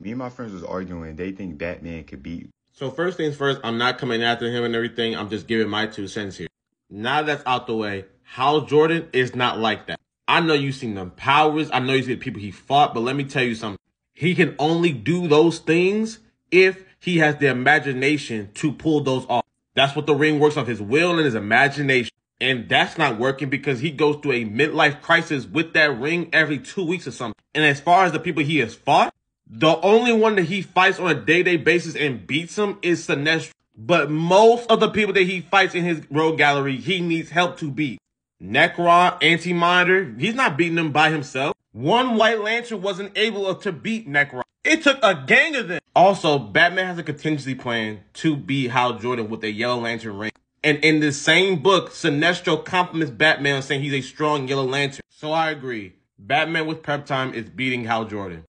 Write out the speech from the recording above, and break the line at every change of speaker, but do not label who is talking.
Me and my friends was arguing. They think Batman could beat.
So first things first, I'm not coming after him and everything. I'm just giving my two cents here. Now that's out the way, Hal Jordan is not like that. I know you've seen them powers. I know you see the people he fought, but let me tell you something. He can only do those things if he has the imagination to pull those off. That's what the ring works off his will and his imagination. And that's not working because he goes through a midlife crisis with that ring every two weeks or something. And as far as the people he has fought, the only one that he fights on a day-to-day basis and beats him is Sinestro. But most of the people that he fights in his road gallery, he needs help to beat. Nekron, Anti-Monitor, he's not beating them by himself. One White Lantern wasn't able to beat Nekron. It took a gang of them. Also, Batman has a contingency plan to beat Hal Jordan with a Yellow Lantern ring. And in the same book, Sinestro compliments Batman saying he's a strong Yellow Lantern. So I agree. Batman with prep time is beating Hal Jordan.